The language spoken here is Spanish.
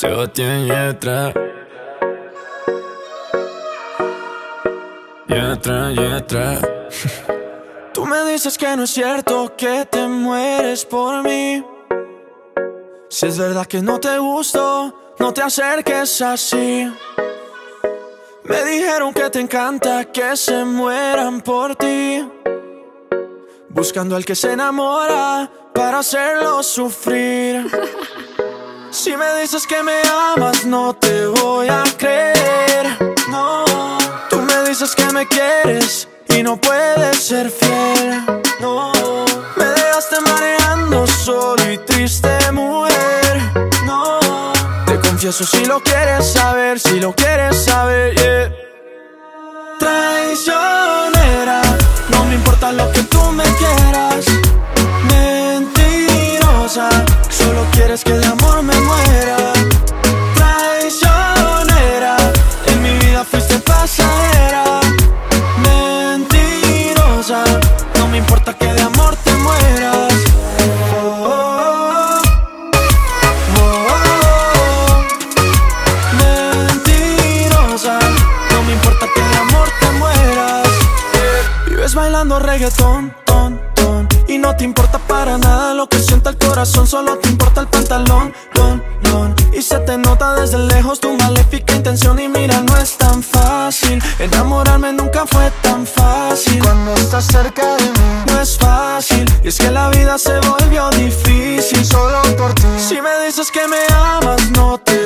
Sebastián Yetra. Yetra, Yetra. Tú me dices que no es cierto que te mueres por mí. Si es verdad que no te gusto, no te acerques así. Me dijeron que te encanta que se mueran por ti. Buscando al que se enamora para hacerlo sufrir. Si me dices que me amas, no te voy a creer. No, tú me dices que me quieres y no puedes ser fiel. No, me dejaste mareando solo y triste, mujer. No, te confieso si lo quieres saber, si lo quieres saber, yeah. Traicionera, no me importa lo que tú me quieras. Mentirosa, no me importa que de amor te mueras. Oh, oh, oh. Mentirosa, no me importa que de amor te mueras. Vives bailando reggaetón, ton, ton Y no te importa para nada lo que sienta el corazón Solo te importa el pantalón, don, don Y se te nota desde lejos tu maléfica intención Y mira, no es tan fácil Enamorarme nunca fue tan fácil no es fácil, y es que la vida se volvió difícil Solo por ti. Si me dices que me amas, no te